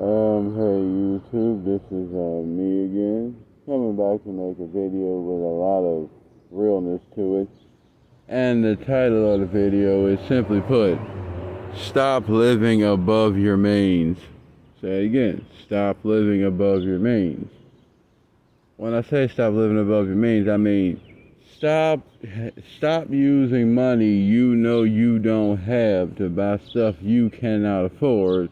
Um, hey YouTube, this is uh, me again, coming back to make a video with a lot of realness to it. And the title of the video is simply put, Stop Living Above Your Means. Say again, stop living above your means. When I say stop living above your means, I mean stop stop using money you know you don't have to buy stuff you cannot afford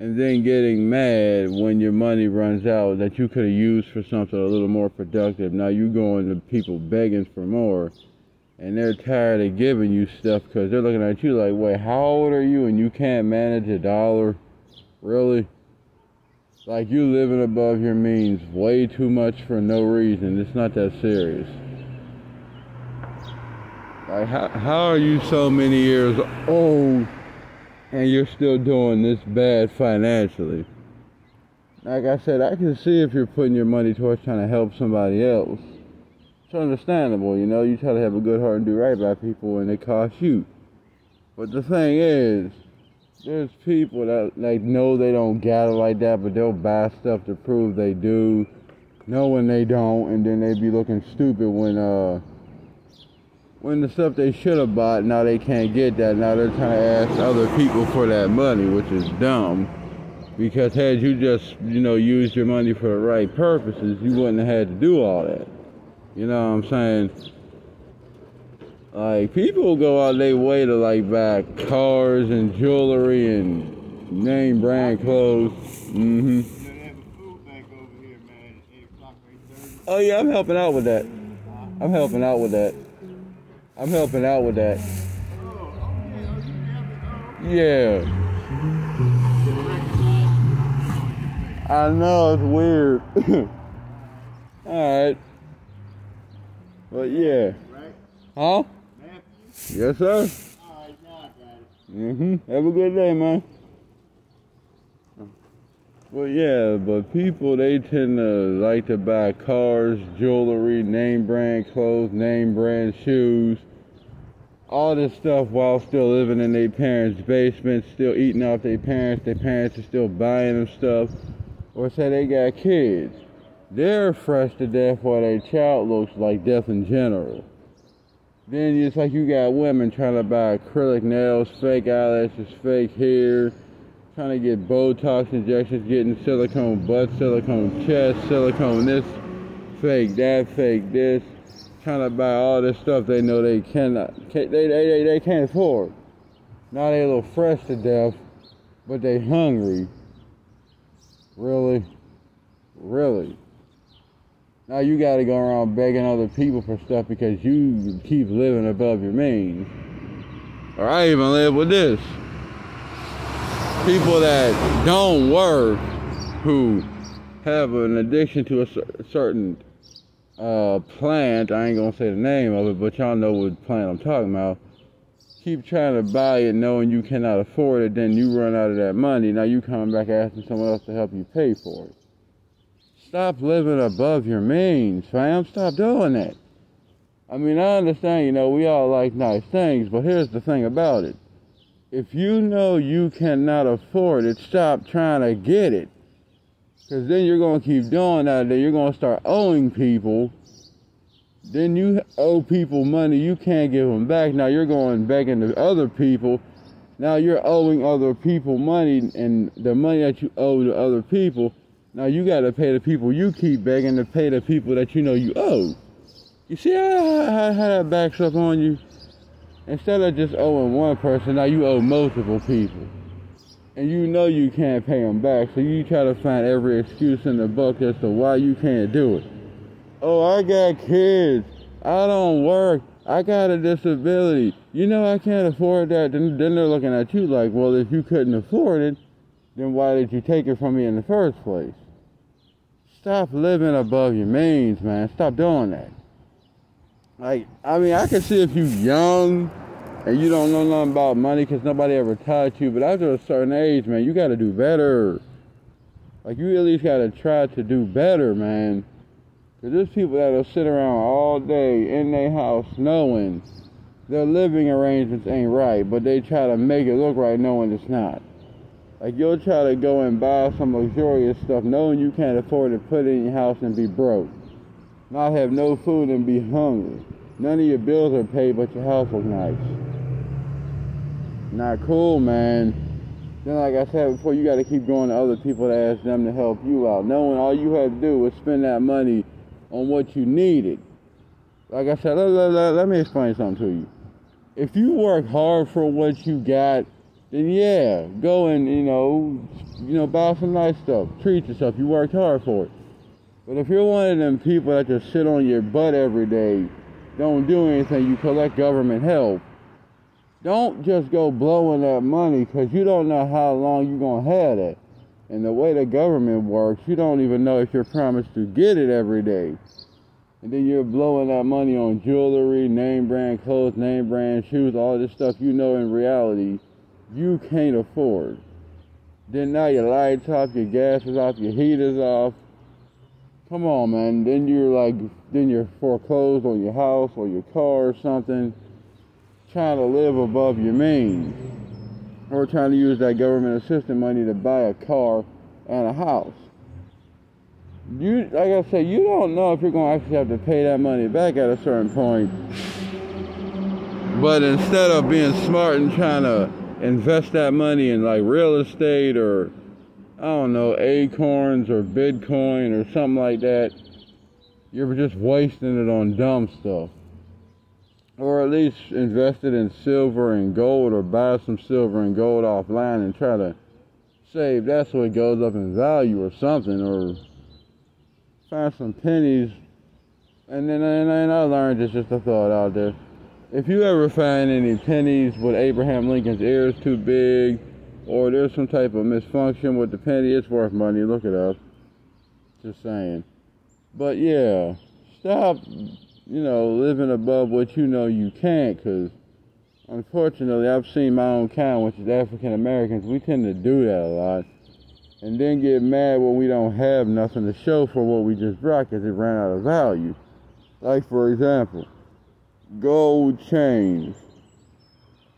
and then getting mad when your money runs out that you could have used for something a little more productive. Now you going to people begging for more, and they're tired of giving you stuff because they're looking at you like, wait, how old are you and you can't manage a dollar? Really? Like you living above your means way too much for no reason. It's not that serious. Like how, how are you so many years old and you're still doing this bad financially. Like I said, I can see if you're putting your money towards trying to help somebody else. It's understandable, you know, you try to have a good heart and do right by people and they cost you. But the thing is, there's people that like know they don't gather like that, but they'll buy stuff to prove they do, knowing they don't, and then they be looking stupid when uh when the stuff they should have bought, now they can't get that. Now they're trying to ask other people for that money, which is dumb. Because had you just, you know, used your money for the right purposes, you wouldn't have had to do all that. You know what I'm saying? Like, people go out their way to, like, buy cars and jewelry and name brand clothes. Mm-hmm. Oh, yeah, I'm helping out with that. I'm helping out with that. I'm helping out with that. Yeah. I know it's weird. Alright. But yeah. Huh? Yes, sir. Mm-hmm. Have a good day, man. Well, yeah, but people, they tend to like to buy cars, jewelry, name brand clothes, name brand shoes all this stuff while still living in their parents' basement, still eating off their parents. Their parents are still buying them stuff. Or say they got kids. They're fresh to death while their child looks like death in general. Then it's like you got women trying to buy acrylic nails, fake eyelashes, fake hair, trying to get Botox injections, getting silicone butt, silicone chest, silicone this, fake that, fake this trying to buy all this stuff they know they cannot, they, they, they, they can't afford. Now they a little fresh to death, but they hungry. Really? Really? Now you got to go around begging other people for stuff because you keep living above your means. Or I even live with this. People that don't work, who have an addiction to a certain uh, plant, I ain't gonna say the name of it, but y'all know what plant I'm talking about. Keep trying to buy it knowing you cannot afford it, then you run out of that money. Now you coming back asking someone else to help you pay for it. Stop living above your means, fam. Stop doing that. I mean, I understand, you know, we all like nice things, but here's the thing about it. If you know you cannot afford it, stop trying to get it. Because then you're going to keep doing that. Then you're going to start owing people. Then you owe people money you can't give them back. Now you're going begging to other people. Now you're owing other people money and the money that you owe to other people. Now you got to pay the people you keep begging to pay the people that you know you owe. You see how, how, how that backs up on you? Instead of just owing one person, now you owe multiple people and you know you can't pay them back, so you try to find every excuse in the book as to why you can't do it. Oh, I got kids. I don't work. I got a disability. You know I can't afford that. Then, then they're looking at you like, well, if you couldn't afford it, then why did you take it from me in the first place? Stop living above your means, man. Stop doing that. Like, I mean, I can see if you're young and you don't know nothing about money because nobody ever taught you. But after a certain age, man, you got to do better. Like you at least got to try to do better, man. Because there's people that'll sit around all day in their house knowing their living arrangements ain't right, but they try to make it look right knowing it's not. Like you'll try to go and buy some luxurious stuff knowing you can't afford to put it in your house and be broke. Not have no food and be hungry. None of your bills are paid but your house looks nice. Not cool, man. Then like I said before, you gotta keep going to other people to ask them to help you out. Knowing all you had to do was spend that money on what you needed. Like I said, let, let, let, let me explain something to you. If you work hard for what you got then yeah, go and you know, you know, buy some nice stuff, treat yourself. You worked hard for it. But if you're one of them people that just sit on your butt every day, don't do anything, you collect government help. Don't just go blowing that money because you don't know how long you're gonna have it. And the way the government works, you don't even know if you're promised to get it every day. And then you're blowing that money on jewelry, name brand clothes, name brand shoes, all this stuff you know in reality you can't afford. Then now your lights off, your gas is off, your heat is off. Come on, man. Then you're like, then you're foreclosed on your house or your car or something, trying to live above your means. Or trying to use that government assistance money to buy a car and a house. You, like I said, you don't know if you're going to actually have to pay that money back at a certain point. But instead of being smart and trying to invest that money in like real estate or I don't know, acorns or Bitcoin or something like that, you're just wasting it on dumb stuff. Or at least invest it in silver and gold or buy some silver and gold offline and try to save that so it goes up in value or something or find some pennies and then and, and I learned it's just a thought out there if you ever find any pennies with Abraham Lincoln's ears too big, or there's some type of misfunction with the penny, it's worth money. Look it up. Just saying. But yeah, stop, you know, living above what you know you can't, because unfortunately, I've seen my own kind, which is African Americans. We tend to do that a lot. And then get mad when we don't have nothing to show for what we just brought because it ran out of value. Like, for example, gold chains.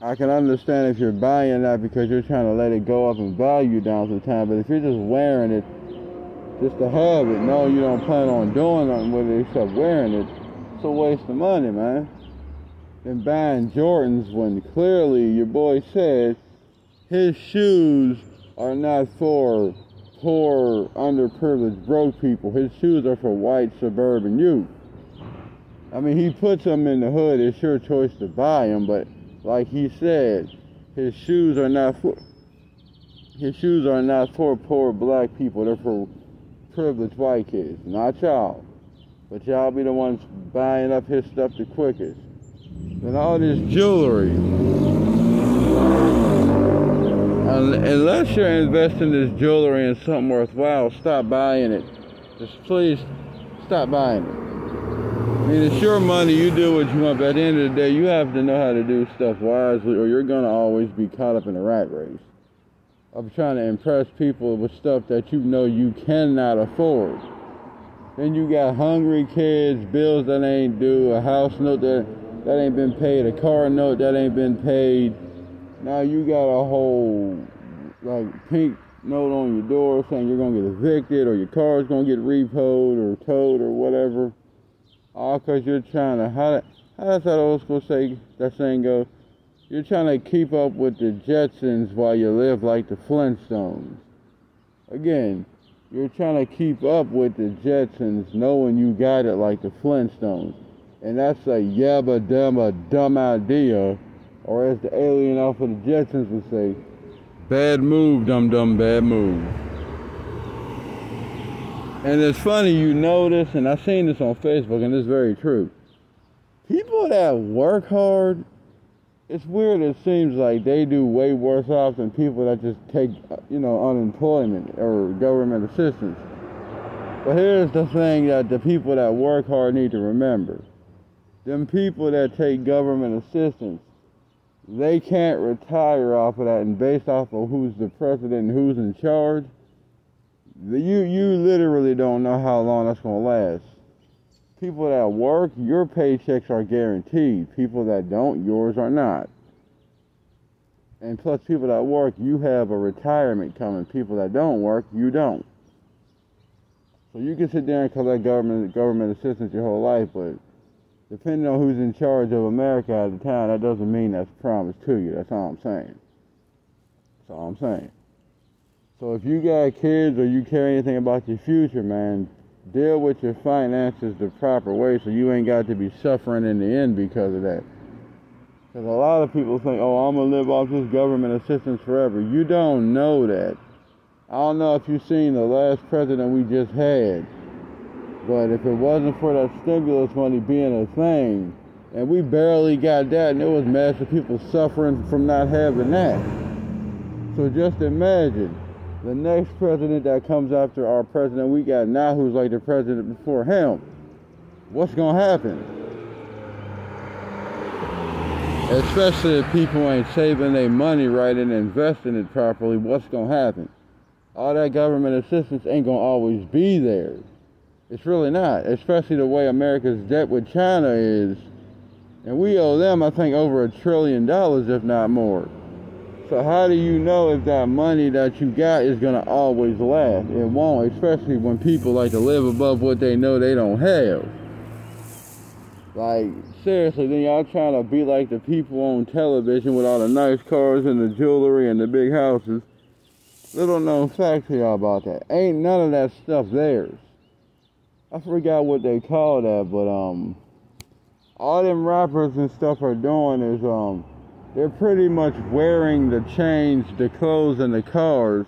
I can understand if you're buying that because you're trying to let it go up in value down some time, but if you're just wearing it just to have it, no, you don't plan on doing nothing with it except wearing it, a waste of money, man. Then buying Jordans when clearly your boy said his shoes are not for poor, underprivileged, broke people. His shoes are for white suburban youth. I mean, he puts them in the hood. It's your choice to buy them, but like he said, his shoes are not for his shoes are not for poor black people. They're for privileged white kids, not y'all. But y'all be the ones buying up his stuff the quickest. And all this jewelry. Unless you're investing this jewelry in something worthwhile, stop buying it. Just please stop buying it. I mean, it's your money. You do what you want. But at the end of the day, you have to know how to do stuff wisely, or you're gonna always be caught up in a rat race of trying to impress people with stuff that you know you cannot afford. Then you got hungry kids, bills that ain't due, a house note that that ain't been paid, a car note that ain't been paid. Now you got a whole like pink note on your door saying you're gonna get evicted or your car's gonna get repoed or towed or whatever all because you're trying to how, how does that old school say that saying go? You're trying to keep up with the Jetsons while you live like the Flintstones. Again, you're trying to keep up with the Jetsons, knowing you got it like the Flintstones, and that's a yabba dabba dumb idea, or as the alien off of the Jetsons would say, bad move, dum dum, bad move. And it's funny, you know this, and I've seen this on Facebook, and it's very true. People that work hard, it's weird. It seems like they do way worse off than people that just take, you know, unemployment or government assistance. But here's the thing that the people that work hard need to remember. Them people that take government assistance, they can't retire off of that and based off of who's the president and who's in charge, you you literally don't know how long that's gonna last. People that work, your paychecks are guaranteed. People that don't, yours are not. And plus, people that work, you have a retirement coming. People that don't work, you don't. So you can sit there and collect government government assistance your whole life, but depending on who's in charge of America at the time, that doesn't mean that's promised to you. That's all I'm saying. That's all I'm saying. So if you got kids or you care anything about your future, man, deal with your finances the proper way so you ain't got to be suffering in the end because of that. Because a lot of people think, oh, I'm going to live off this government assistance forever. You don't know that. I don't know if you've seen the last president we just had, but if it wasn't for that stimulus money being a thing, and we barely got that, and there was massive people suffering from not having that. So just imagine the next president that comes after our president we got now, who's like the president before him. What's gonna happen? Especially if people ain't saving their money right and investing it properly, what's gonna happen? All that government assistance ain't gonna always be there. It's really not, especially the way America's debt with China is. And we owe them, I think, over a trillion dollars, if not more. So how do you know if that money that you got is gonna always last? It won't, especially when people like to live above what they know they don't have. Like, seriously, then y'all trying to be like the people on television with all the nice cars and the jewelry and the big houses. Little known fact to y'all about that. Ain't none of that stuff theirs. I forgot what they call that, but um all them rappers and stuff are doing is um they're pretty much wearing the chains, the clothes, and the cars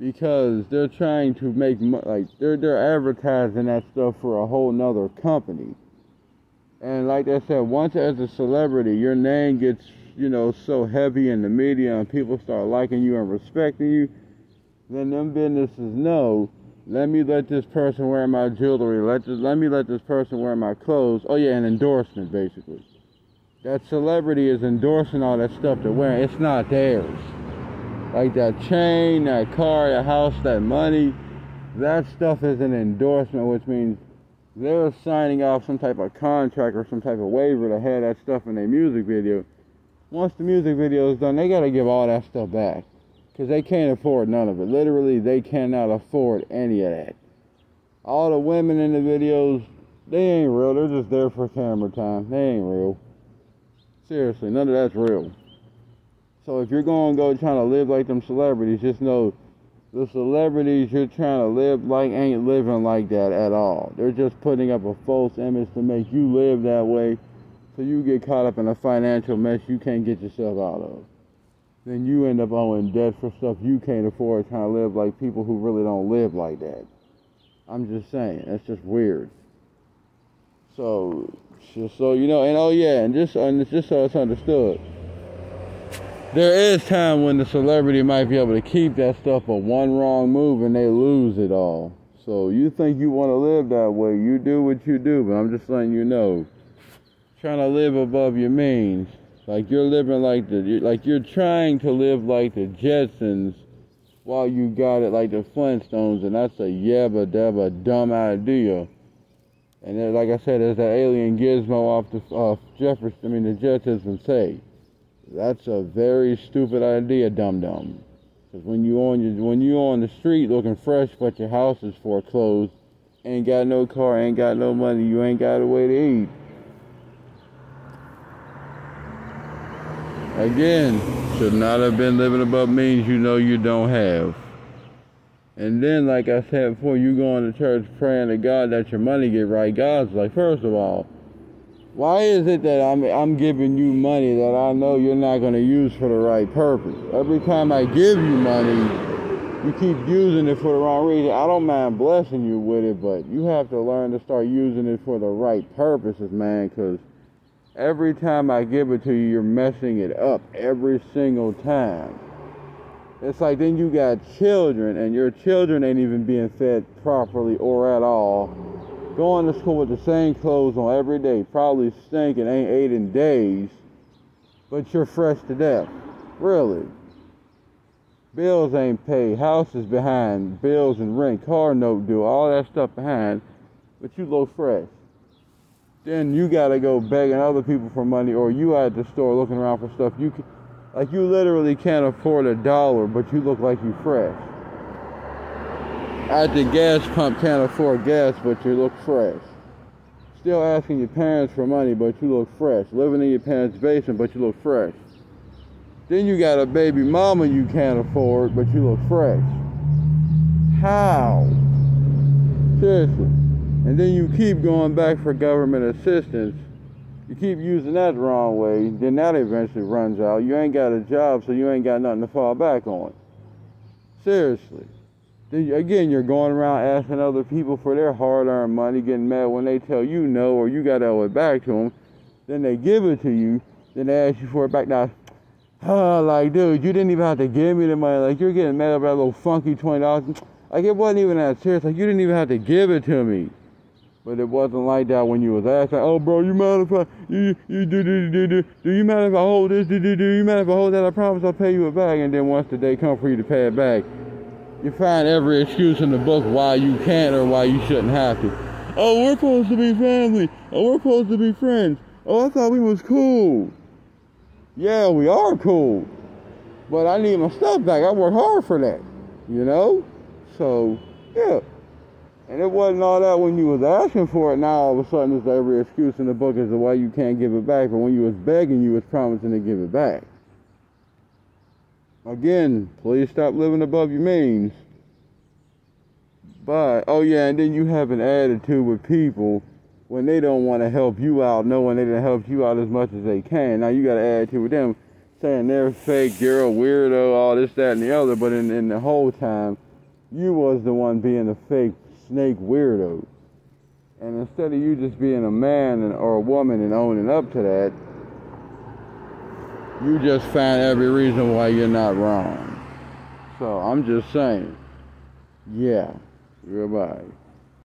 because they're trying to make like they're they're advertising that stuff for a whole nother company. And like I said, once as a celebrity, your name gets, you know, so heavy in the media and people start liking you and respecting you, then them businesses know, let me let this person wear my jewelry, let this, let me let this person wear my clothes. Oh yeah, an endorsement basically. That celebrity is endorsing all that stuff they're wearing. It's not theirs. Like that chain, that car, that house, that money, that stuff is an endorsement, which means they're signing off some type of contract or some type of waiver to have that stuff in their music video. Once the music video is done, they got to give all that stuff back because they can't afford none of it. Literally, they cannot afford any of that. All the women in the videos, they ain't real. They're just there for camera time. They ain't real. Seriously, none of that's real. So if you're going to go trying to live like them celebrities, just know the celebrities you're trying to live like ain't living like that at all. They're just putting up a false image to make you live that way so you get caught up in a financial mess you can't get yourself out of. Then you end up owing debt for stuff you can't afford trying to live like people who really don't live like that. I'm just saying, that's just weird. So, just so you know, and oh yeah, and just, and just so it's understood there is time when the celebrity might be able to keep that stuff, but one wrong move and they lose it all. So you think you want to live that way, you do what you do, but I'm just letting you know. Trying to live above your means. Like you're living like the like you're trying to live like the Jetsons while you got it like the Flintstones and that's a yabba dabba dumb idea. And then, like I said, there's that alien gizmo off the off Jefferson I mean the Jetsons say. That's a very stupid idea, dum dum. Because when you on your when you on the street looking fresh, but your house is foreclosed, ain't got no car, ain't got no money, you ain't got a way to eat. Again, should not have been living above means you know you don't have. And then, like I said before, you going to church praying to God that your money get right. God's like, first of all, why is it that I'm, I'm giving you money that I know you're not going to use for the right purpose? Every time I give you money, you keep using it for the wrong reason. I don't mind blessing you with it, but you have to learn to start using it for the right purposes, man, because every time I give it to you, you're messing it up every single time. It's like then you got children, and your children ain't even being fed properly or at all going to school with the same clothes on every day, probably stinking, ain't ate in days, but you're fresh to death. Really. Bills ain't paid, houses behind, bills and rent, car note due, all that stuff behind, but you look fresh. Then you gotta go begging other people for money, or you at the store looking around for stuff you can. Like you literally can't afford a dollar, but you look like you fresh. At the gas pump, can't afford gas, but you look fresh. Still asking your parents for money, but you look fresh. Living in your parents' basement, but you look fresh. Then you got a baby mama you can't afford, but you look fresh. How? Seriously. And then you keep going back for government assistance. You keep using that the wrong way, then that eventually runs out. You ain't got a job, so you ain't got nothing to fall back on. Seriously. Then again, you're going around asking other people for their hard-earned money, getting mad when they tell you no, or you got to owe it back to them. Then they give it to you. Then they ask you for it back. Now, oh, like, dude, you didn't even have to give me the money. Like, you're getting mad about that little funky twenty dollars. Like, it wasn't even that serious. Like, you didn't even have to give it to me. But it wasn't like that when you was asking, oh, bro, you mind if I, you, you do, do, do, do, do you mind if I hold this, do, do, do, you mind if I hold that? I promise I'll pay you it back. And then once the day comes for you to pay it back, you find every excuse in the book why you can't or why you shouldn't have to. Oh, we're supposed to be family. Oh, we're supposed to be friends. Oh, I thought we was cool. Yeah, we are cool. But I need my stuff back. I worked hard for that. You know? So, yeah. And it wasn't all that when you was asking for it. Now all of a sudden, there's every excuse in the book as to why you can't give it back. But when you was begging, you was promising to give it back. Again, please stop living above your means. But oh yeah, and then you have an attitude with people when they don't want to help you out, knowing they didn't help you out as much as they can. Now you got an attitude with them, saying they're fake, you're a weirdo, all this, that, and the other. But in, in the whole time, you was the one being the fake snake weirdo. And instead of you just being a man and, or a woman and owning up to that, you just find every reason why you're not wrong. So I'm just saying, yeah, goodbye.